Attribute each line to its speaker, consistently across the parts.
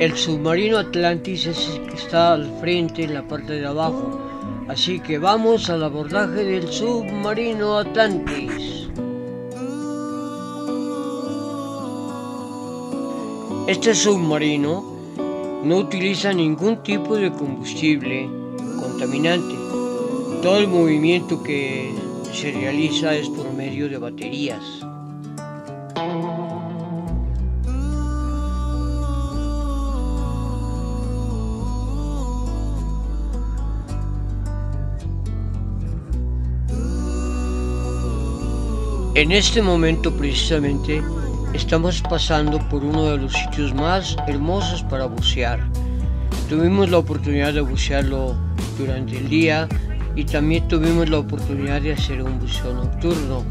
Speaker 1: El submarino Atlantis es el que está al frente en la parte de abajo. Así que vamos al abordaje del submarino Atlantis. Este submarino no utiliza ningún tipo de combustible contaminante. Todo el movimiento que se realiza es por medio de baterías. En este momento precisamente estamos pasando por uno de los sitios más hermosos para bucear. Tuvimos la oportunidad de bucearlo durante el día y también tuvimos la oportunidad de hacer un buceo nocturno.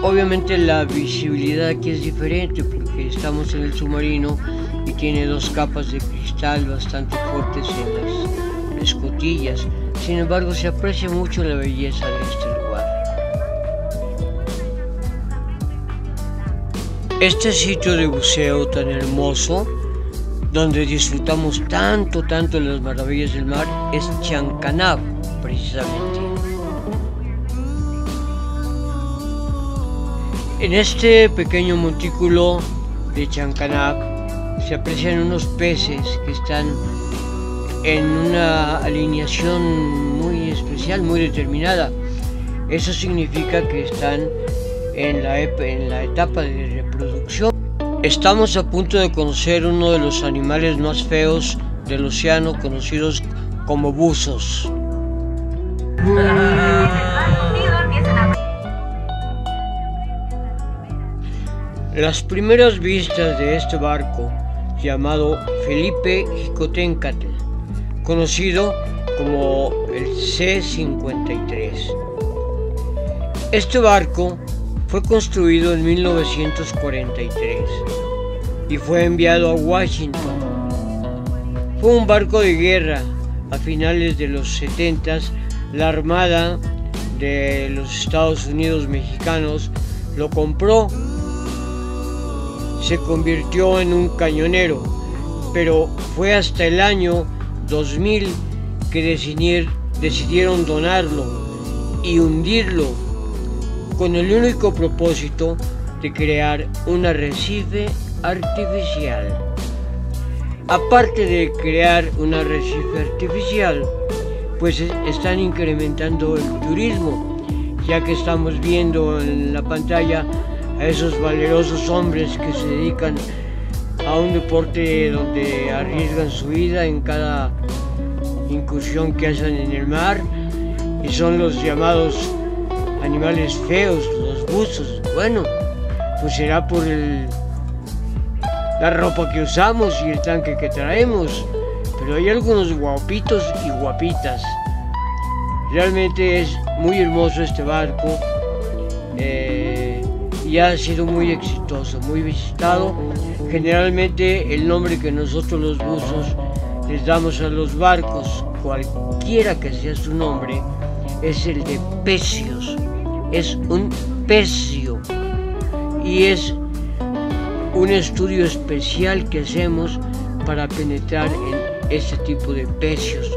Speaker 1: Obviamente la visibilidad aquí es diferente porque estamos en el submarino y tiene dos capas de cristal bastante fuertes en las escotillas. Sin embargo se aprecia mucho la belleza de este lugar. Este sitio de buceo tan hermoso, donde disfrutamos tanto, tanto las maravillas del mar, es Chancanab, precisamente. En este pequeño montículo de Chancanab se aprecian unos peces que están en una alineación muy especial, muy determinada. Eso significa que están en la, en la etapa de Estamos a punto de conocer uno de los animales más feos del océano conocidos como buzos. Las primeras vistas de este barco, llamado Felipe Jicotencatl, conocido como el C-53. Este barco fue construido en 1943 y fue enviado a Washington. Fue un barco de guerra. A finales de los 70 la Armada de los Estados Unidos mexicanos lo compró. Se convirtió en un cañonero, pero fue hasta el año 2000 que decidieron donarlo y hundirlo con el único propósito de crear un arrecife artificial. Aparte de crear un arrecife artificial, pues están incrementando el turismo, ya que estamos viendo en la pantalla a esos valerosos hombres que se dedican a un deporte donde arriesgan su vida en cada incursión que hacen en el mar y son los llamados animales feos, los buzos. Bueno, pues será por la ropa que usamos y el tanque que traemos. Pero hay algunos guapitos y guapitas. Realmente es muy hermoso este barco eh, y ha sido muy exitoso, muy visitado. Generalmente el nombre que nosotros los buzos les damos a los barcos, cualquiera que sea su nombre, es el de pecios es un pecio y es un estudio especial que hacemos para penetrar en ese tipo de pecios